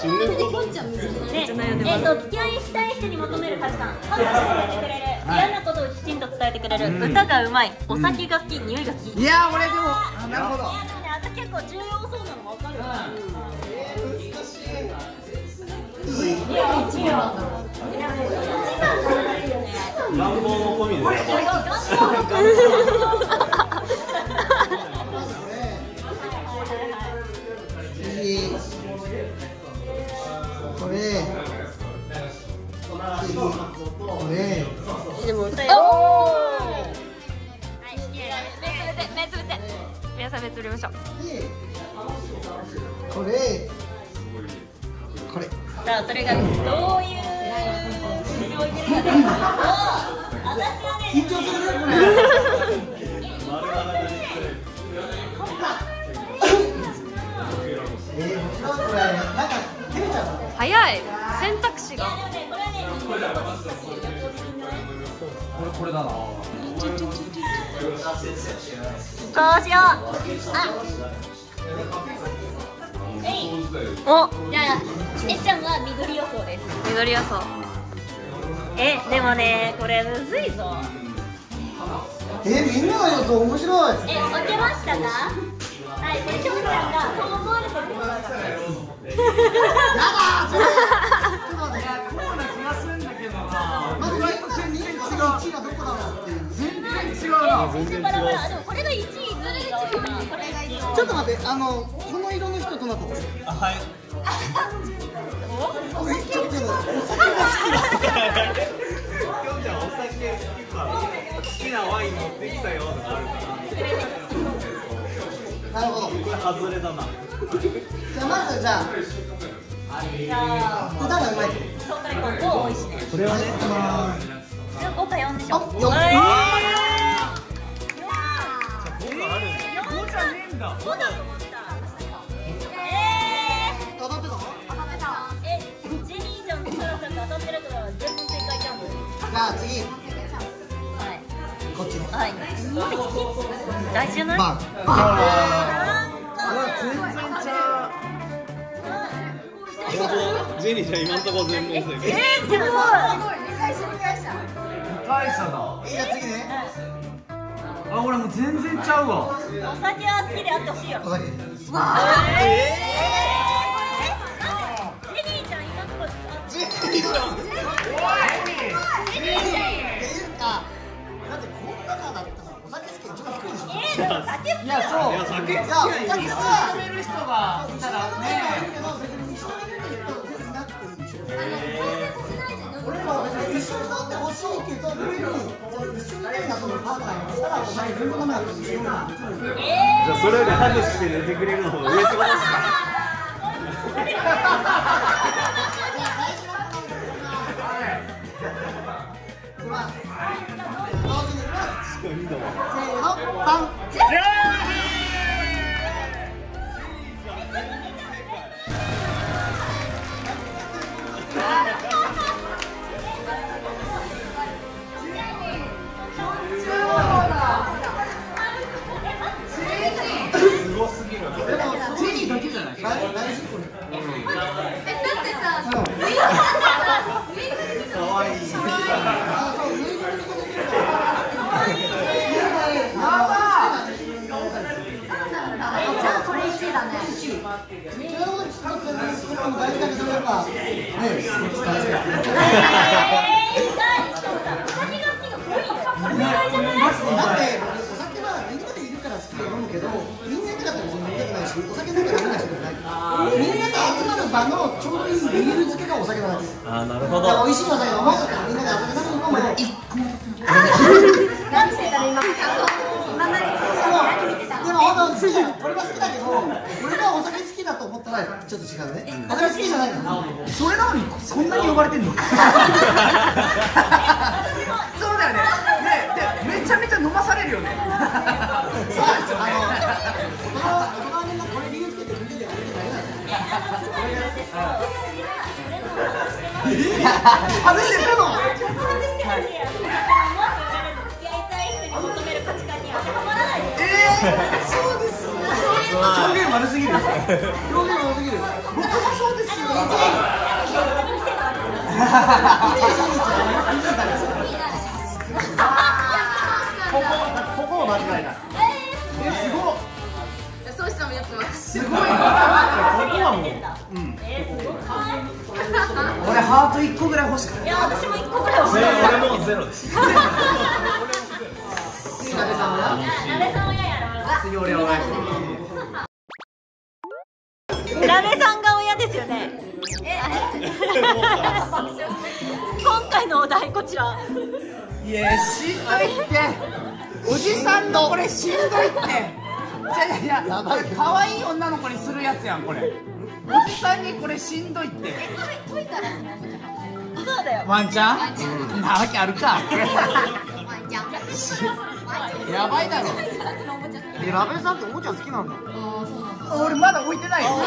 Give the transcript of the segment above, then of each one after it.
死ぬほどで、えっと付き合いしたい人に求める価値観。考えてくれる。嫌なことをきちんと伝えてくれる、歌がうまい。お酒が好き、匂いが好き。いや俺でもあなるほど。いやでもね、あと結構重要そうなの分かるいや、一番なん。だろう。いや、一番じゃないよね。願望も込みで次皆さん目つぶりましょう。でこれ。これさあ、それがどういう。緊張するねこれ。えー、もちろんこれ。なんか照れちゃうの早い。選択肢が。でもね、これこれはこれだなどうしよう。あ。おじゃあ、えっちゃんは緑予想です。緑予想え、でもね、これむずいぞ。えー、みんなの予想面白いえ、分けましたか？はい、これ、きょんちゃんがそう思われてるってことだから。やだーそれ1位はどこだろうっていう全然違うな。全然バラバラでもこれが一位ずるい。これが位ちょっと待ってあのこの色の人どなたですあはいお酒ちょっとお酒が好きだきょんちゃんお酒好きか好きなワイン。持ってきたよ。るなるほどこれ外れだなじゃまずじゃあ歌がうまいこれはね五か四でしょ。あ四え5があじゃねえんだ五だと思った。えー。当たってたのえ、ジェニーちゃんとサラさんが当たってるから全問正解じゃん。じゃあ次はい。こっちねはい。大事じゃない？バン全然ちゃジェニーちゃん今んとこ全問正解えー、すごい。大差だ。じゃあ次ね。あ俺もう全然ちゃうわ。お酒は好きであってほしいよ。お酒。えー、え、ジェニーちゃん今のところ。ジェニーちゃんジェニーちゃん。っていうかだってこの中だったらお酒好き。一番低いでしょえー、でも酒好き。いやそう。いや酒いやお酒は進める人がいたらね別に一緒にいる人いなくていいでしょ俺も別に一緒になってほしいけど別に一緒にいたいなと思うパートナーがしたらお前全部ダメだったら一緒になじゃあそれよりハグして寝てくれるの方が上ってことですかい。せーのバンお酒が好きが5位よ。これ意外じゃない？だってお酒はみんなでいるから好きで飲むけどみんなでだったら別に飲みたくないしお酒飲んでダメな人もないみんなで集まる場のちょうどいいビール漬けがお酒なんですあなるほだからど美味しいお酒飲もうとかみんなでお酒飲むのも一個何してたの今？今まででも本当好きだ俺は好きだけど俺がお酒好きだと思ったらちょっと違うね。好きじゃないからそれなのにこんなに呼ばれてんの？そうだよね。ねでめちゃめちゃ飲まされるよね。そうですあのこの大人みんなこれ理由つけてでやるってダメなんですよ外してるの？付き合い。たい。人に求める価値観に当てはまらない。で。すよ表現悪すぎる表現悪すぎる僕もそうですよここここを間違えたえすごっそうしたもやってますすごい。ここはもうえ、すごい。俺ハート1個ぐらい。欲しかったい。や私も1個ぐらい。欲しい。俺もゼロです鍋さんは鍋さんは嫌や次俺お願いしますろ鍋さんが親ですよね。今回のお題こちら。いやしんどいって。おじさんのこれしんどいって。いやいやいやこれ可愛い女の子にするやつやんこれ。おじさんにこれしんどいって。そうだよ。ワンちゃん？なわけあるか。やばいだろえラベさんっておもちゃ好きなんだ。俺まだ置いてないよ。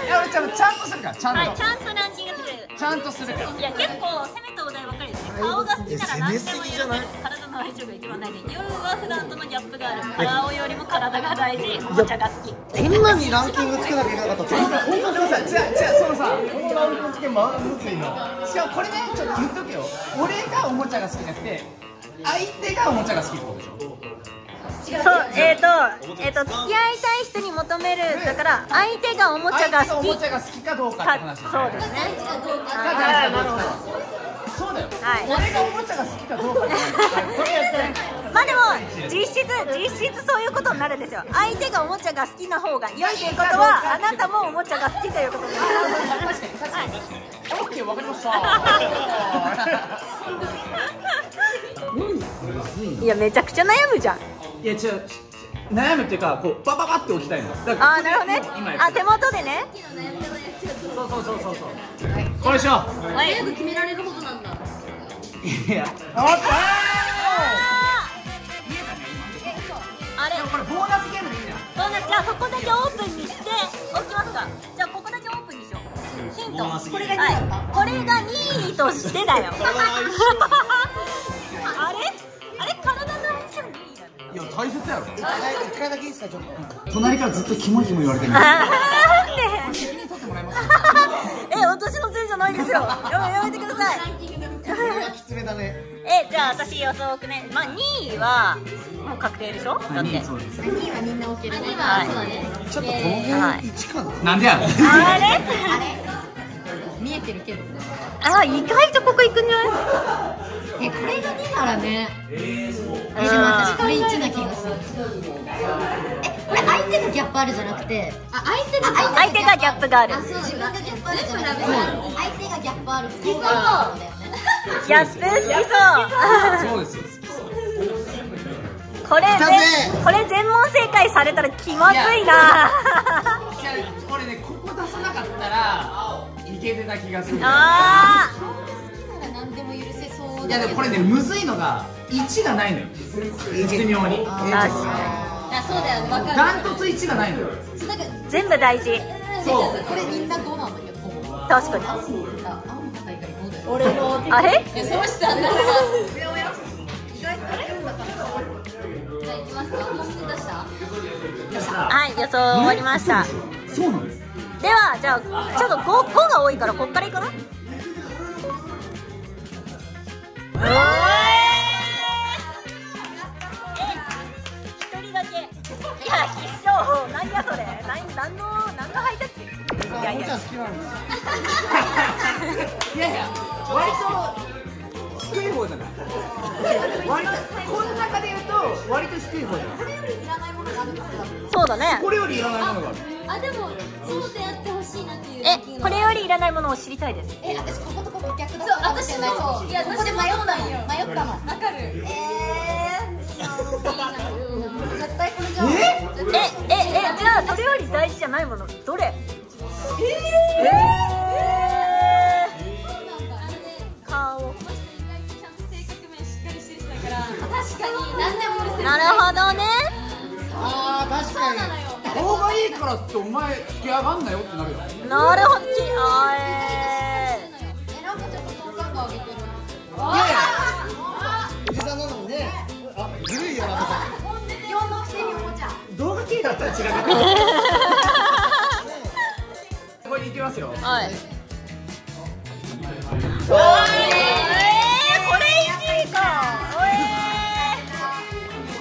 いや俺ちゃんちゃんとするからちゃんと、はいちゃんとランキング作る。ちゃんとするから。いや結構攻めたお題ばっかりですね。顔が好きなら何でも許せる体の相性が一番大事。夜は普段とのギャップがある。顔よりも体が大事。おもちゃが好き。こんなにランキングつけなきゃいけなかったらでもさ違う違うそのさこのランキングつけまむずいなしかもこれねちょっと言っとくよ。俺がおもちゃが好きじゃなくて相手がおもちゃが好きってことでしょ？そうえっ、ー、とえっ、ー、と付き合いたい人に求めるだから相手がおもちゃが好き。おもちゃが好きかどうかってか話ですそうですね。そうだよ、はい俺がおもちゃが好きかどうかまあでも実質実質そういうことになるんですよ。相手がおもちゃが好きな方が良いということはあなたもおもちゃが好きということになる確かに確かに、オッケーわかりました いやめちゃくちゃ悩むじゃん。いや違う悩むっていうかこうバババって置きたいの。あーなるほどね。あ手元でね。そうそうそうそうそう。これしよはい。早く決められるほどなんだ。ういやおっとあー。あれ。これボーナスゲームでいいんじゃんどうなじゃあそこだけオープンにしておきますか。じゃあここだけオープンにしよう。ヒント。これが2はい。これが2位としてだよいや大切やろ。一回一回だけいいですかちょっと隣からずっとキモいキモい言われてる。なんで責任取ってもらえますえ私のせいじゃないですよ。やめやめてください。きつめだね。えじゃあ私予想くね。まあ2位はもう確定でしょ？だって。そうです。2位はみんな OK だね。はい。そうだねちょっとこの辺1かな？なんでやろあれ？見えてるけど。あ意外とここ行くんじゃない？えこれが2ならね。ええでも私これ1な気がするえこれ相手がギャップあるじゃなくて。あ相手が相手がギャップがある。そう自分がギャップあるじゃなくて相手がギャップある好きそうだよね。ギャップ好きそう。そうですよこれ来たぜ。ぜこれ全問正解されたら気まずいな。いや俺ねここ出さなかったらいけてた気がする。あ何でも許せそういやでもこれねむずいのが1がないのよ。絶妙に。ー。確かあそうだよねわかる。ダントツ1がないのよ。全部大事。そう。これみんな5なんだけど確かに。青の方以外5だよ俺のあれ？いやその人はなんか。意外とあれじゃあ行きますかもうすぐ出したはい予想終わりました。そうなんです。ではじゃあちょっと 5, 5が多いからこっからいくな何やそれ。何何の何のハイタッチ？いやいやおもちゃ好きなんだいやいや割と低い方じゃないこの中で言うと割と低い方じゃないそうだねこれよりいらないものがあるあでもそうでやってほしいなってこれよりいらないものを知りたいです。え私こことここ逆だそう私もそう。いやここで迷ったの。迷ったの。わかる。えー絶対これじゃんえええじゃあそれより大事じゃないもの。どれ？ええ顔。ちゃんと性格面しっかりしてる人だから。確かに。何でもなるほどね顔がいいからってお前付き上がんなよってなるよなるほどきあええなんかちょっと好感度上げてるおじさんなのにねあずるい。よなとか4のくせにおもちゃ動画系だったら違うけどはいおーえー、これ1位か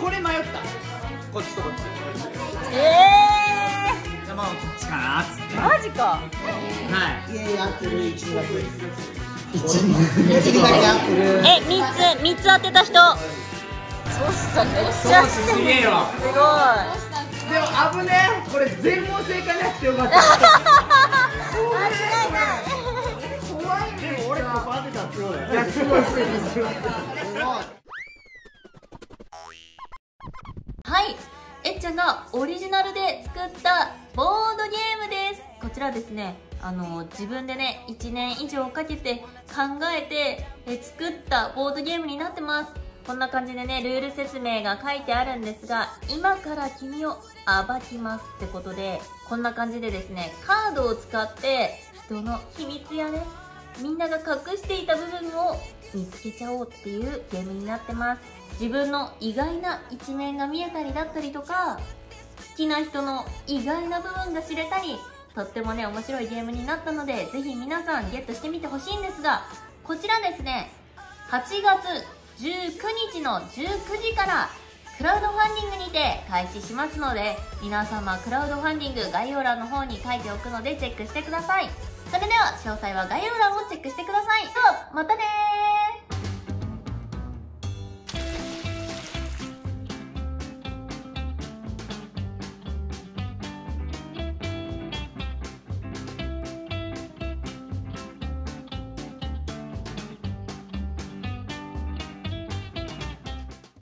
これ迷ったこっちとこっち、まあこっちかなっつって。ー、マジか。はい。いやいや合ってる一だけ一一だけ合ってるえ、三つ、三つ当てた人。そうしためっちゃすげえわ。すごい。でも危ねえ。これ全問正解なくてよかった。怖いね俺ここ当てたらすごいいやすごいすごいすごい。はい、ちゃんがオリジナルで作ったボードゲームです。こちらですねあの自分でね1年以上かけて考えてえ作ったボードゲームになってます。こんな感じでねルール説明が書いてあるんですが今から君を暴きますってことでこんな感じでですねカードを使って人の秘密やねみんなが隠していた部分を見つけちゃおうっていうゲームになってます。自分の意外な一面が見えたりだったりとか好きな人の意外な部分が知れたりとってもね面白いゲームになったのでぜひ皆さんゲットしてみてほしいんですがこちらですね8月19日の19時からクラウドファンディングにて開始しますので皆様クラウドファンディング概要欄の方に書いておくのでチェックしてください。それでは詳細は概要欄をチェックしてください。ではまたねー。